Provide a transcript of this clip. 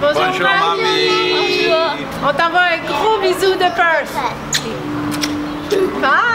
Bonjour, Bonjour, mamie. mamie. On t'envoie un gros bisou de Perth. Bye.